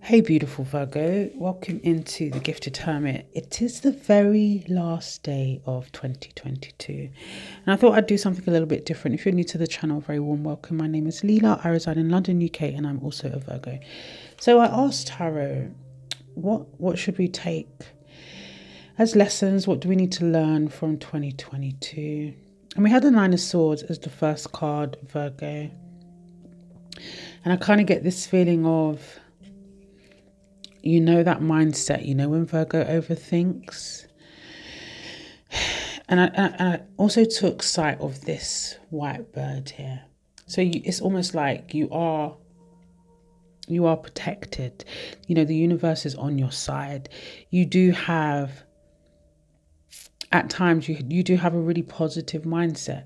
Hey, beautiful Virgo, welcome into the Gifted Hermit. It is the very last day of 2022, and I thought I'd do something a little bit different. If you're new to the channel, very warm welcome. My name is Leela, I reside in London, UK, and I'm also a Virgo. So I asked Tarot, what, what should we take as lessons? What do we need to learn from 2022? And we had the Nine of Swords as the first card, Virgo. And I kind of get this feeling of you know that mindset, you know, when Virgo overthinks. And I, and I also took sight of this white bird here. So you, it's almost like you are you are protected. You know, the universe is on your side. You do have at times you you do have a really positive mindset.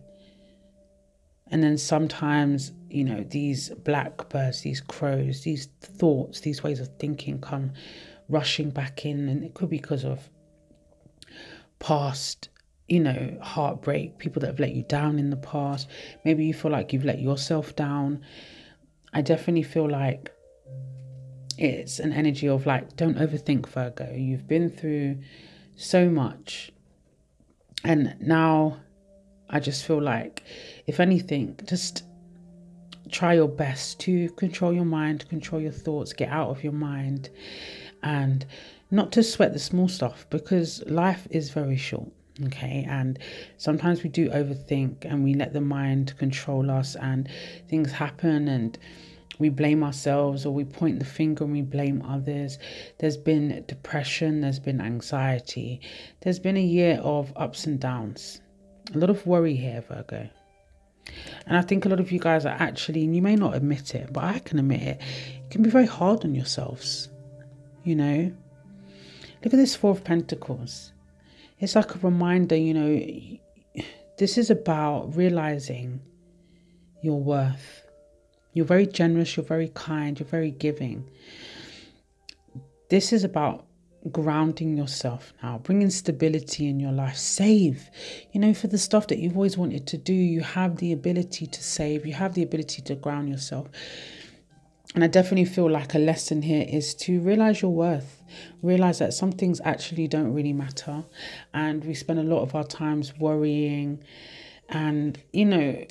And then sometimes, you know, these blackbirds, these crows, these thoughts, these ways of thinking come rushing back in. And it could be because of past, you know, heartbreak, people that have let you down in the past. Maybe you feel like you've let yourself down. I definitely feel like it's an energy of like, don't overthink, Virgo. You've been through so much. And now I just feel like, if anything, just try your best to control your mind, control your thoughts, get out of your mind, and not to sweat the small stuff because life is very short. Okay, and sometimes we do overthink and we let the mind control us, and things happen, and we blame ourselves or we point the finger and we blame others. There's been depression, there's been anxiety, there's been a year of ups and downs a lot of worry here, Virgo. And I think a lot of you guys are actually, and you may not admit it, but I can admit it, you can be very hard on yourselves. You know? Look at this Four of Pentacles. It's like a reminder, you know, this is about realizing your worth. You're very generous, you're very kind, you're very giving. This is about grounding yourself now, bringing stability in your life. Save. You know, for the stuff that you've always wanted to do, you have the ability to save, you have the ability to ground yourself. And I definitely feel like a lesson here is to realize your worth, realize that some things actually don't really matter. And we spend a lot of our times worrying. And, you know,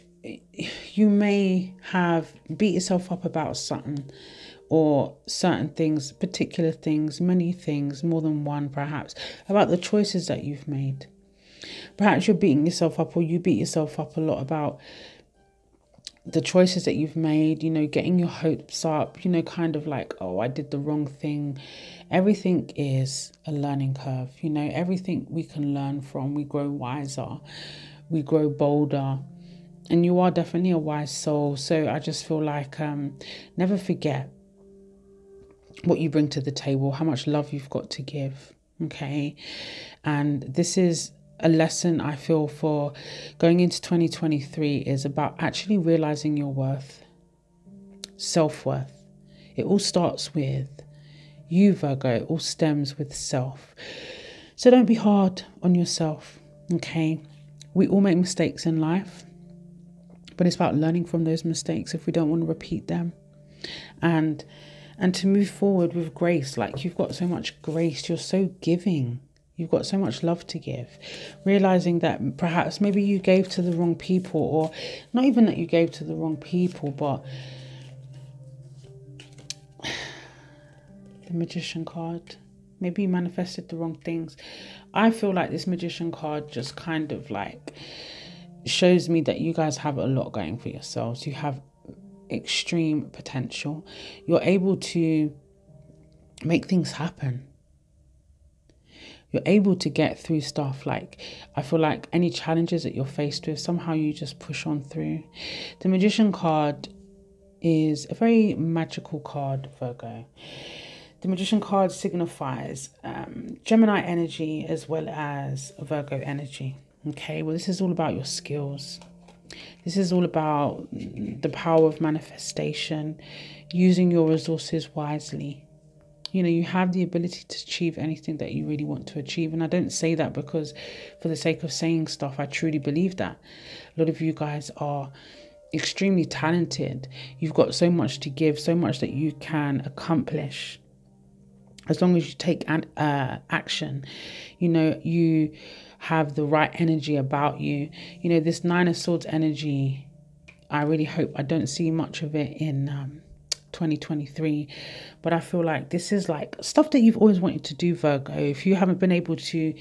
you may have beat yourself up about something or certain things, particular things, many things, more than one perhaps, about the choices that you've made. Perhaps you're beating yourself up, or you beat yourself up a lot about the choices that you've made, you know, getting your hopes up, you know, kind of like, oh, I did the wrong thing. Everything is a learning curve, you know, everything we can learn from. We grow wiser, we grow bolder. And you are definitely a wise soul. So I just feel like um, never forget what you bring to the table, how much love you've got to give. Okay. And this is a lesson I feel for going into 2023 is about actually realizing your worth, self worth. It all starts with you, Virgo. It all stems with self. So don't be hard on yourself. Okay. We all make mistakes in life, but it's about learning from those mistakes if we don't want to repeat them. And and to move forward with grace. Like you've got so much grace, you're so giving. You've got so much love to give. Realizing that perhaps maybe you gave to the wrong people, or not even that you gave to the wrong people, but the magician card. Maybe you manifested the wrong things. I feel like this magician card just kind of like shows me that you guys have a lot going for yourselves. You have extreme potential. You're able to make things happen. You're able to get through stuff like I feel like any challenges that you're faced with, somehow you just push on through. The Magician card is a very magical card, Virgo. The Magician card signifies um, Gemini energy as well as Virgo energy. Okay, well, this is all about your skills this is all about the power of manifestation, using your resources wisely. You know, you have the ability to achieve anything that you really want to achieve. And I don't say that because, for the sake of saying stuff, I truly believe that. A lot of you guys are extremely talented. You've got so much to give, so much that you can accomplish. as long as you take an, uh, action, you know, you have the right energy about you. You know, this Nine of Swords energy, I really hope I don't see much of it in um, 2023. But I feel like this is like stuff that you've always wanted to do, Virgo. If you haven't been able to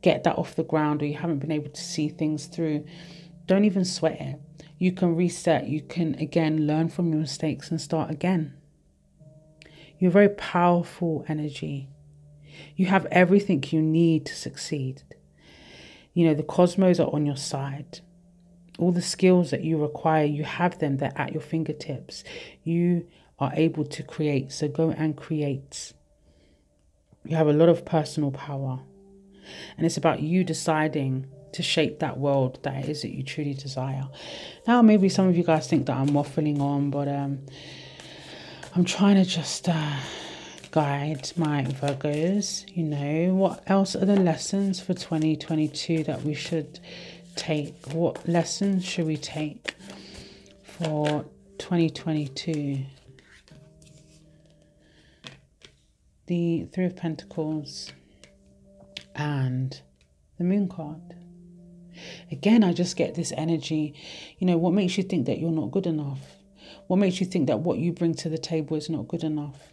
get that off the ground or you haven't been able to see things through, don't even sweat it. You can reset, you can again learn from your mistakes and start again. You're a very powerful energy. You have everything you need to succeed. You know, the cosmos are on your side. All the skills that you require, you have them, they're at your fingertips. You are able to create, so go and create. You have a lot of personal power. And it's about you deciding to shape that world that it is that you truly desire. Now, maybe some of you guys think that I'm waffling on, but um, I'm trying to just uh, guide my Virgos. You know, what else are the lessons for 2022 that we should take? What lessons should we take for 2022? The Three of Pentacles and the Moon card. Again, I just get this energy. You know, what makes you think that you're not good enough? What makes you think that what you bring to the table is not good enough?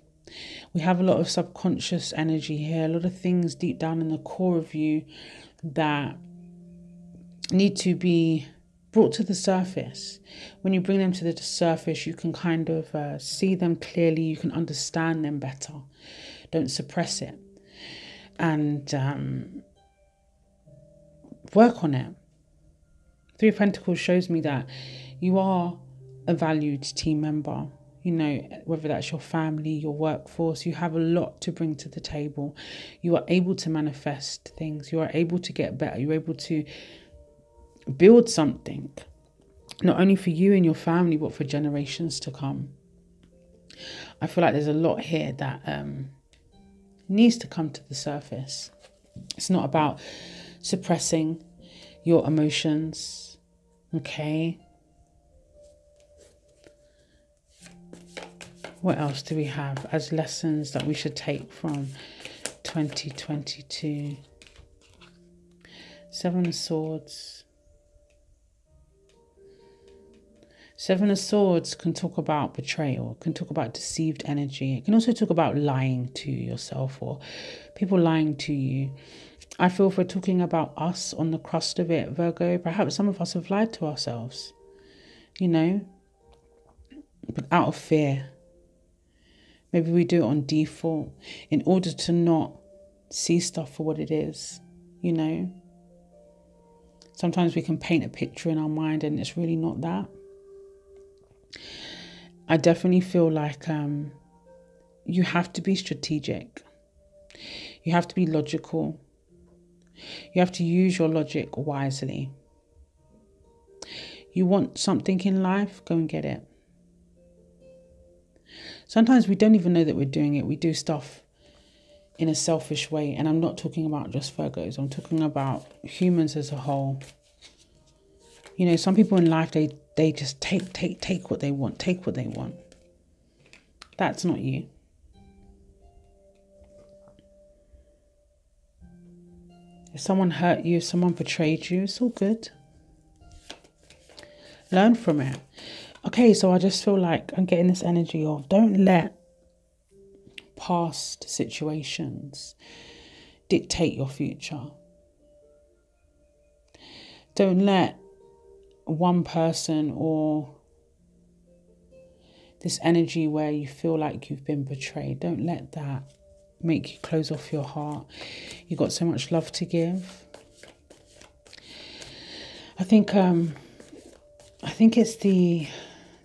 We have a lot of subconscious energy here, a lot of things deep down in the core of you that need to be brought to the surface. When you bring them to the surface, you can kind of uh, see them clearly, you can understand them better. Don't suppress it. And um, work on it. Three of Pentacles shows me that you are a valued team member. You know, whether that's your family, your workforce, you have a lot to bring to the table. You are able to manifest things. You are able to get better. You're able to build something, not only for you and your family, but for generations to come. I feel like there's a lot here that um, needs to come to the surface. It's not about suppressing your emotions, okay? What else do we have as lessons that we should take from 2022? Seven of Swords. Seven of Swords can talk about betrayal, can talk about deceived energy. It can also talk about lying to yourself or people lying to you. I feel if we're talking about us on the crust of it, Virgo, perhaps some of us have lied to ourselves, you know, but out of fear. Maybe we do it on default in order to not see stuff for what it is, you know. Sometimes we can paint a picture in our mind and it's really not that. I definitely feel like um, you have to be strategic. You have to be logical. You have to use your logic wisely. You want something in life, go and get it. Sometimes we don't even know that we're doing it. We do stuff in a selfish way. And I'm not talking about just Virgos, I'm talking about humans as a whole. You know, some people in life, they, they just take, take, take what they want, take what they want. That's not you. If someone hurt you, if someone betrayed you, it's all good. Learn from it. Okay, so I just feel like I'm getting this energy of don't let past situations dictate your future. Don't let one person or this energy where you feel like you've been betrayed, don't let that make you close off your heart. You've got so much love to give. I think um I think it's the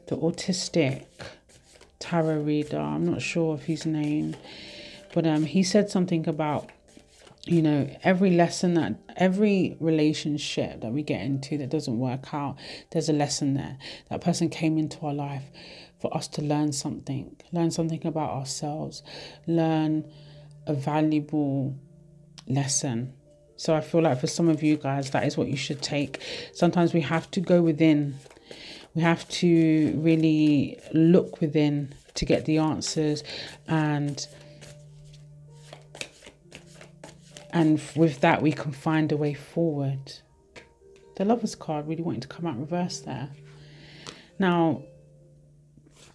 the autistic tarot reader. I'm not sure of his name, but um he said something about you know every lesson that every relationship that we get into that doesn't work out there's a lesson there that person came into our life for us to learn something learn something about ourselves learn a valuable lesson. So I feel like for some of you guys, that is what you should take. Sometimes we have to go within, we have to really look within to get the answers and And with that, we can find a way forward. The Lover's card really wanting to come out reverse there. Now,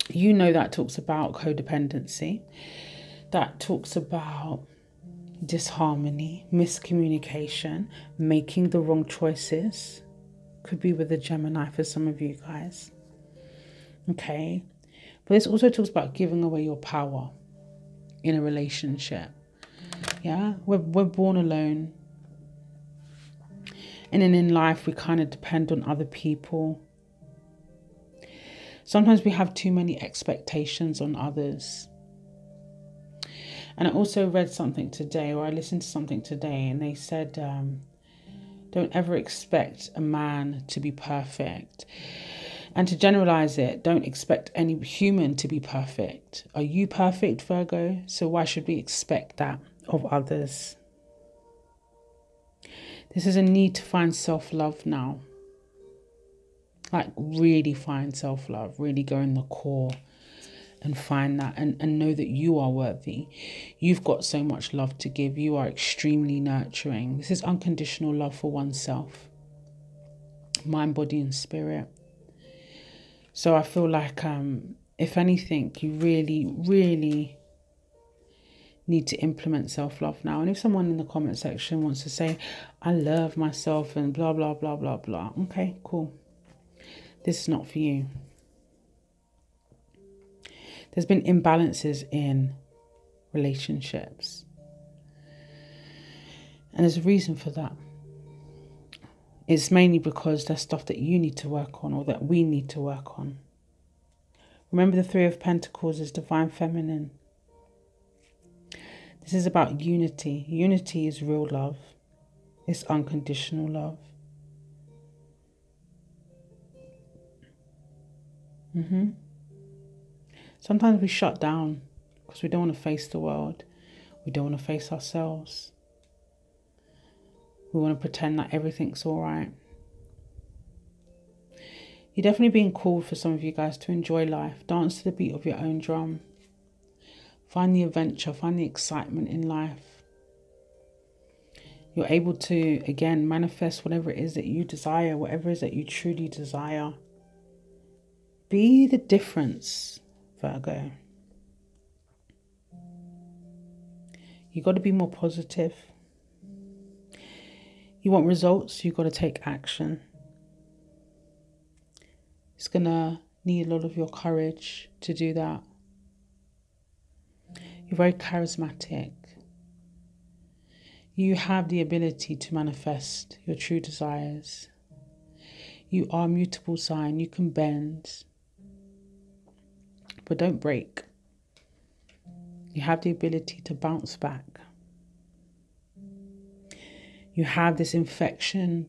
you know that talks about codependency, that talks about disharmony, miscommunication, making the wrong choices. Could be with a Gemini for some of you guys. Okay. But this also talks about giving away your power in a relationship. Yeah. We're, we're born alone. And then in life, we kind of depend on other people. Sometimes we have too many expectations on others. And I also read something today, or I listened to something today, and they said, um, don't ever expect a man to be perfect. And to generalize it, don't expect any human to be perfect. Are you perfect, Virgo? So why should we expect that of others? This is a need to find self love now. Like, really find self love, really go in the core and find that and, and know that you are worthy. You've got so much love to give. You are extremely nurturing. This is unconditional love for oneself, mind, body, and spirit. So I feel like, um, if anything, you really, really need to implement self love now. And if someone in the comment section wants to say, I love myself and blah, blah, blah, blah, blah, okay, cool. This is not for you there's been imbalances in relationships. And there's a reason for that. It's mainly because there's stuff that you need to work on or that we need to work on. Remember, the Three of Pentacles is divine feminine. This is about unity. Unity is real love, it's unconditional love. Mm-hmm. Sometimes we shut down because we don't want to face the world. We don't want to face ourselves. We want to pretend that everything's all right. You're definitely being called for some of you guys to enjoy life. Dance to the beat of your own drum. Find the adventure, find the excitement in life. You're able to, again, manifest whatever it is that you desire, whatever it is that you truly desire. Be the difference Virgo. You got to be more positive. You want results, you got to take action. It's going to need a lot of your courage to do that. You're very charismatic. You have the ability to manifest your true desires. You are a mutable sign, you can bend but don't break. You have the ability to bounce back. You have this infection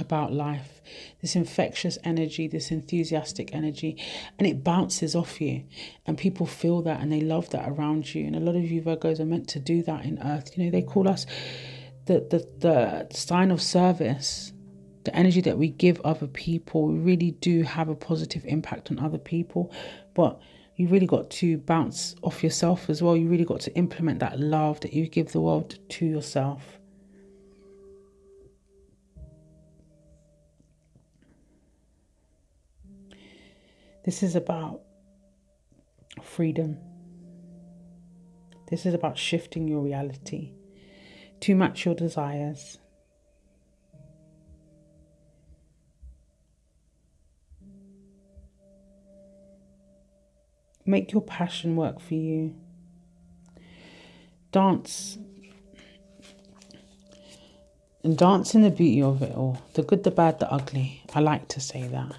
about life, this infectious energy, this enthusiastic energy, and it bounces off you. And people feel that and they love that around you. And a lot of you Virgos are meant to do that in Earth. You know, they call us the the, the sign of service the energy that we give other people, we really do have a positive impact on other people. But you really got to bounce off yourself as well. You really got to implement that love that you give the world to yourself. This is about freedom. This is about shifting your reality to match your desires. Make your passion work for you. Dance. And dance in the beauty of it all. The good, the bad, the ugly. I like to say that.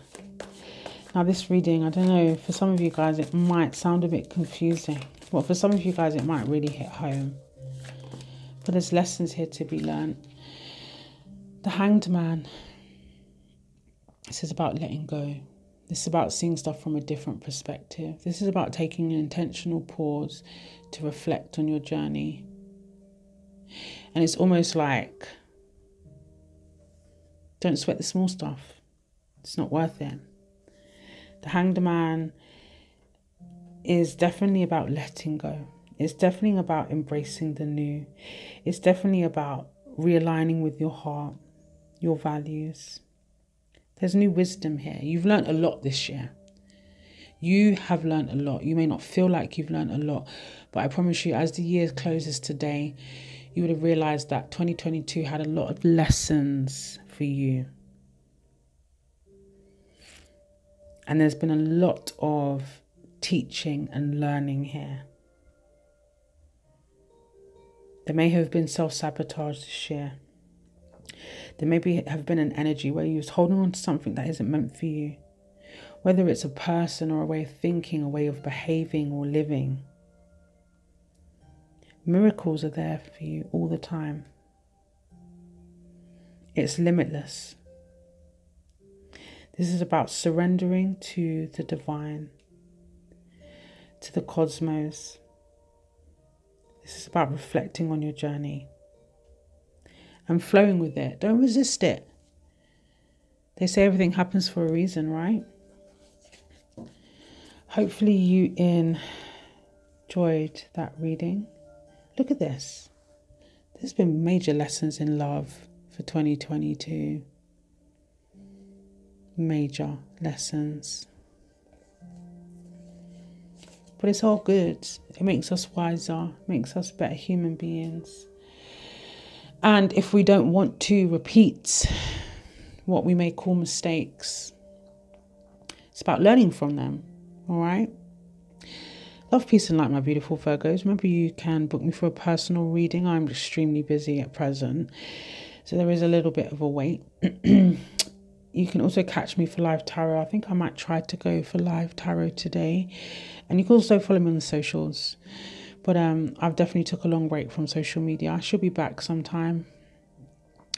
Now, this reading, I don't know, for some of you guys, it might sound a bit confusing. But for some of you guys, it might really hit home. But there's lessons here to be learned. The Hanged Man. This is about letting go. This is about seeing stuff from a different perspective. This is about taking an intentional pause to reflect on your journey. And it's almost like don't sweat the small stuff, it's not worth it. The hanged man is definitely about letting go. It's definitely about embracing the new. It's definitely about realigning with your heart, your values. There's new wisdom here. You've learned a lot this year. You have learned a lot. You may not feel like you've learned a lot, but I promise you, as the year closes today, you would have realized that 2022 had a lot of lessons for you. And there's been a lot of teaching and learning here. There may have been self sabotage this year. There may be, have been an energy where you was holding on to something that isn't meant for you. Whether it's a person or a way of thinking, a way of behaving or living. Miracles are there for you all the time. It's limitless. This is about surrendering to the divine, to the cosmos. This is about reflecting on your journey and flowing with it. Don't resist it. They say everything happens for a reason, right? Hopefully, you enjoyed that reading. Look at this. There's been major lessons in love for 2022. Major lessons. But it's all good. It makes us wiser, makes us better human beings. And if we don't want to repeat what we may call mistakes, it's about learning from them. All right. Love, peace, and light, my beautiful Virgos. Remember, you can book me for a personal reading. I'm extremely busy at present, so there is a little bit of a wait. you can also catch me for live tarot. I think I might try to go for live tarot today, and you can also follow me on the socials. But um, I've definitely took a long break from social media. I should be back sometime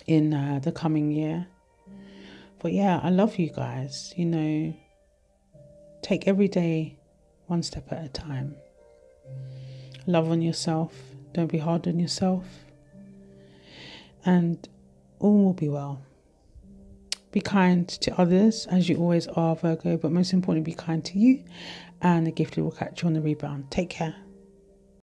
in uh, the coming year. But yeah, I love you guys. You know, take every day one step at a time. Love on yourself. Don't be hard on yourself. And all will be well. Be kind to others as you always are, Virgo, but most importantly, be kind to you. And the gifted will catch you on the rebound. Take care.